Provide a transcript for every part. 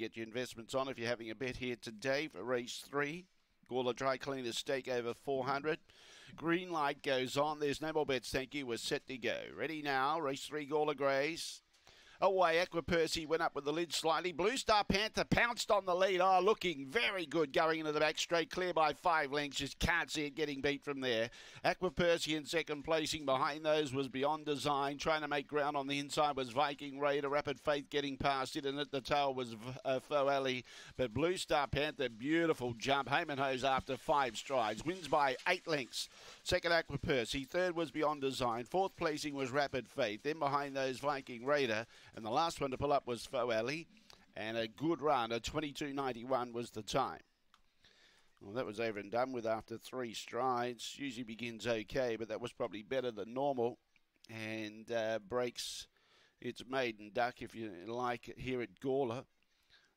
get your investments on if you're having a bet here today for race three. Gawler Dry Cleaner stake over 400. Green light goes on. There's no more bets. Thank you. We're set to go. Ready now. Race three, Gawler Grays. Away, Aqua Percy went up with the lid slightly. Blue Star Panther pounced on the lead. Oh, looking very good going into the back straight, clear by five lengths. Just can't see it getting beat from there. Aqua Percy in second placing. Behind those was Beyond Design. Trying to make ground on the inside was Viking Raider. Rapid Faith getting past it, and at the tail was uh, Alley. But Blue Star Panther, beautiful jump. Heyman Hose after five strides. Wins by eight lengths. Second, Aqua Percy. Third was Beyond Design. Fourth placing was Rapid Faith. Then behind those, Viking Raider. And the last one to pull up was Fo Alley. And a good run, a 22.91 was the time. Well, that was over and done with after three strides. Usually begins okay, but that was probably better than normal. And uh, breaks its maiden duck, if you like, here at Gawler.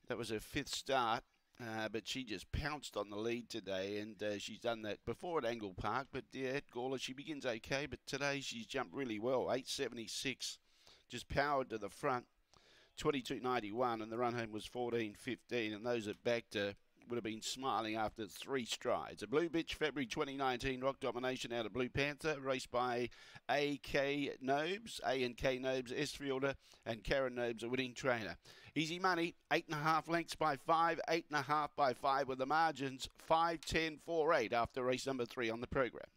That was her fifth start. Uh, but she just pounced on the lead today, and uh, she's done that before at Angle Park. But yeah, at Gawler, she begins okay, but today she's jumped really well. 876, just powered to the front. 22.91, and the run home was 14.15, and those that backed her would have been smiling after three strides. A Blue Bitch, February 2019, Rock Domination out of Blue Panther, raced by A.K. Nobes, A K Nobes, Esfielder, and Karen Nobes, a winning trainer. Easy money, eight and a half lengths by five, eight and a half by five with the margins, five, ten, four, eight after race number three on the program.